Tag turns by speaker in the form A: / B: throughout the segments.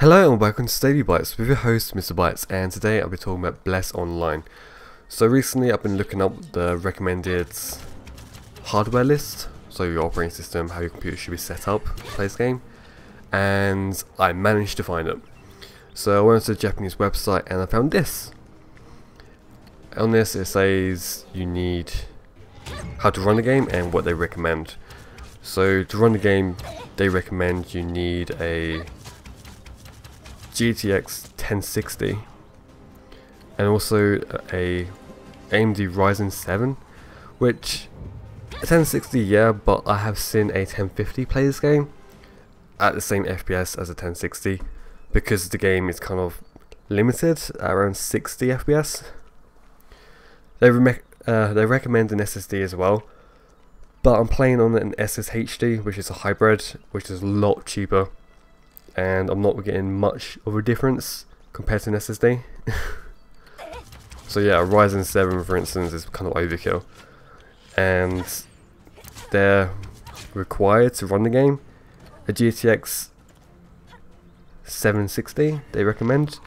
A: Hello and welcome to DailyBytes with your host Mr. Bytes and today I'll be talking about Bless Online. So recently I've been looking up the recommended hardware list, so your operating system, how your computer should be set up to play this game, and I managed to find it. So I went to the Japanese website and I found this. On this it says you need how to run the game and what they recommend. So to run the game they recommend you need a GTX 1060 and also a AMD Ryzen 7 which 1060 yeah but I have seen a 1050 play this game at the same FPS as a 1060 because the game is kind of limited at around 60 FPS they, uh, they recommend an SSD as well but I'm playing on an SSHD which is a hybrid which is a lot cheaper and I'm not getting much of a difference compared to an SSD. so yeah, Ryzen 7 for instance is kind of overkill. And they're required to run the game. A GTX 760 they recommend,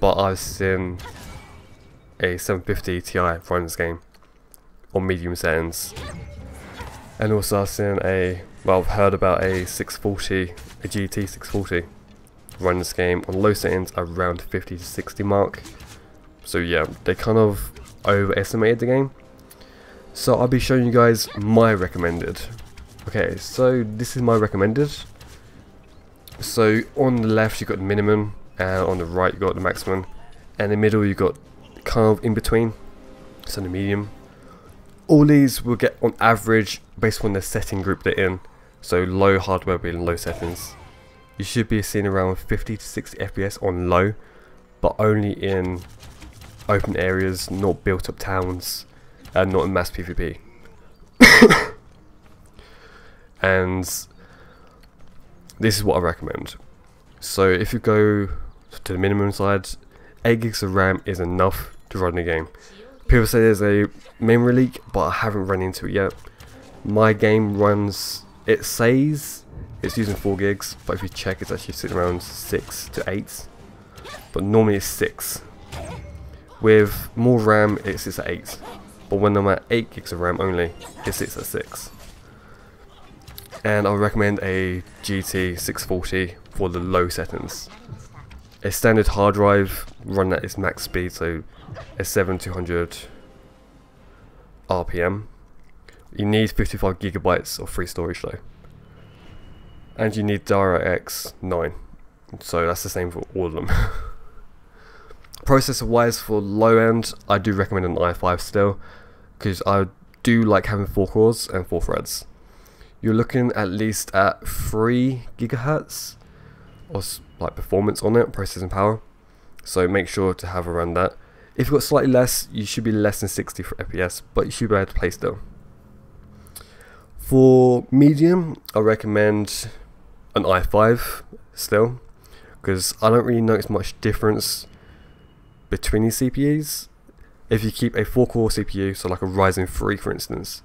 A: but I've seen a 750 Ti run this game on medium settings. And also I've seen a, well I've heard about a 640 a GT 640 run this game on low settings around 50 to 60 mark. So yeah, they kind of overestimated the game. So I'll be showing you guys my recommended. Okay, so this is my recommended. So on the left you've got the minimum, and on the right you've got the maximum, and in the middle you've got kind of in between, so the medium. All these will get on average based on the setting group they're in. So low hardware being low settings. You should be seeing around 50 to 60 FPS on low, but only in open areas, not built up towns, and not in mass PvP. and this is what I recommend. So if you go to the minimum side, 8 gigs of RAM is enough to run the game. People say there's a memory leak, but I haven't run into it yet. My game runs it says it's using 4 gigs, but if you check it's actually sitting around 6 to 8. But normally it's 6. With more RAM it sits at 8. But when I'm at 8 gigs of RAM only, it sits at 6. And I recommend a GT 640 for the low settings. A standard hard drive run at its max speed, so a 7200 RPM you need 55 gigabytes of free storage though. And you need DirectX 9. So that's the same for all of them. Processor wise for low end, I do recommend an i5 still. Because I do like having 4 cores and 4 threads. You're looking at least at 3 gigahertz or like performance on it, processing power. So make sure to have around that. If you've got slightly less, you should be less than 60 for FPS, but you should be able to play still. For medium, I recommend an i5 still, because I don't really notice much difference between these CPUs. If you keep a 4 core CPU, so like a Ryzen 3 for instance,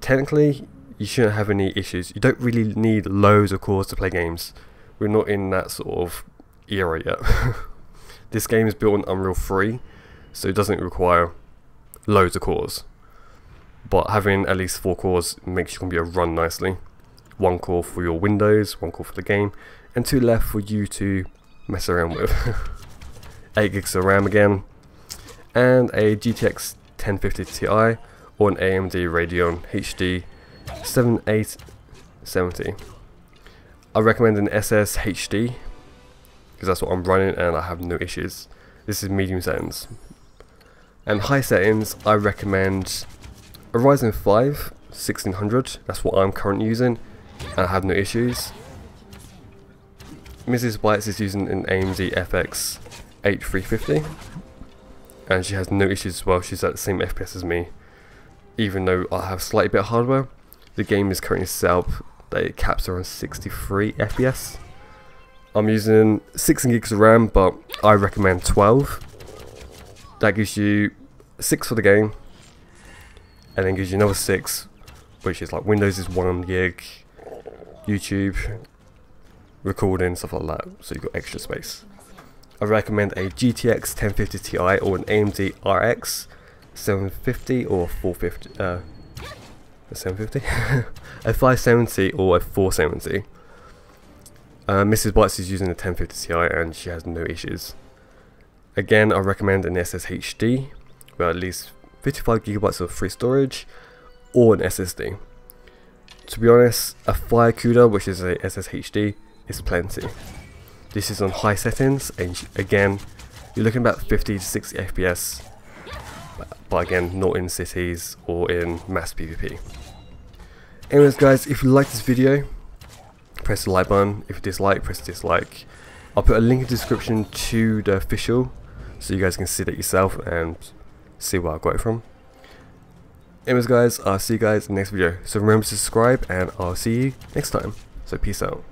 A: technically you shouldn't have any issues. You don't really need loads of cores to play games. We're not in that sort of era yet. this game is built on Unreal 3, so it doesn't require loads of cores but having at least four cores makes your computer run nicely. One core for your Windows, one core for the game, and two left for you to mess around with. 8 gigs of RAM again, and a GTX 1050 Ti or an AMD Radeon HD 7870. I recommend an SSHD because that's what I'm running and I have no issues. This is medium settings. And high settings, I recommend a Ryzen 5 1600, that's what I'm currently using, and I have no issues. Mrs. Bytes is using an AMD FX 8350, and she has no issues as well, she's at the same FPS as me. Even though I have slightly better hardware, the game is currently set up that it caps around 63 FPS. I'm using 16 gigs of RAM, but I recommend 12. That gives you 6 for the game, and then gives you another six, which is like Windows is one gig, YouTube recording, stuff like that, so you've got extra space. I recommend a GTX 1050 Ti or an AMD RX 750 or 450, uh, a 750? a 570 or a 470. Uh, Mrs. Bytes is using a 1050 Ti and she has no issues. Again, I recommend an SSHD with at least 55 gigabytes of free storage or an SSD. To be honest, a FireCuda, which is a SSHD, is plenty. This is on high settings, and again, you're looking about 50 to 60 FPS, but again, not in cities or in mass PvP. Anyways guys, if you like this video, press the like button. If you dislike, press dislike. I'll put a link in the description to the official, so you guys can see that yourself and see where I got it from. Anyways guys, I'll see you guys in the next video. So remember to subscribe and I'll see you next time. So peace out.